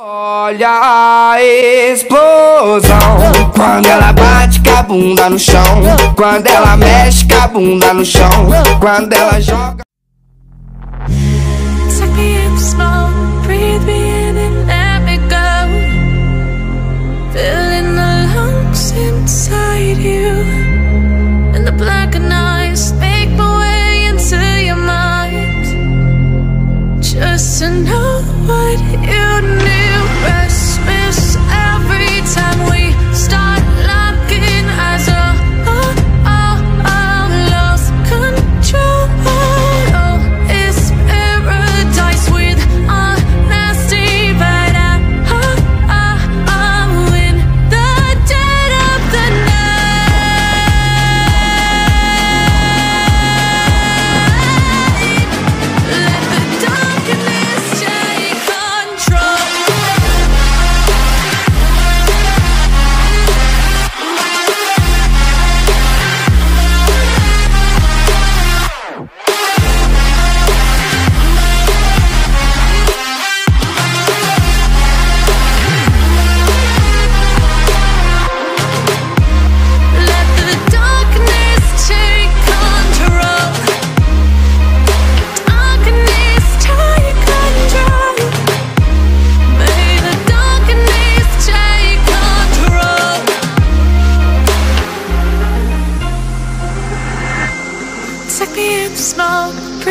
Olha a explosão Quando ela bate com a bunda no chão Quando ela mexe com a bunda no chão Quando ela joga me breathe me in and let me go. The lungs inside you. And the make my way into your mind. Just to know what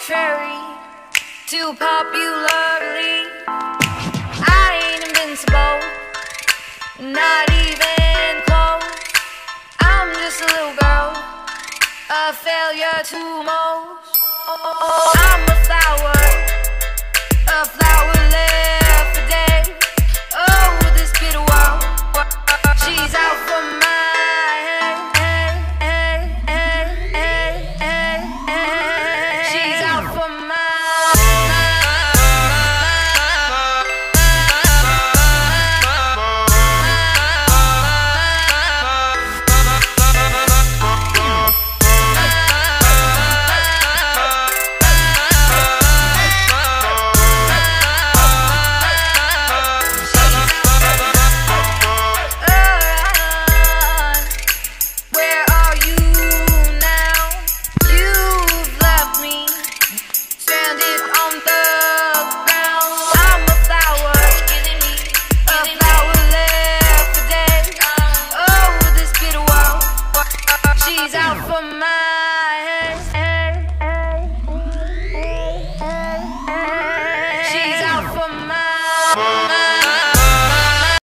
Contrary to popularly, I ain't invincible, not even close. I'm just a little girl, a failure to most. I'm a flower,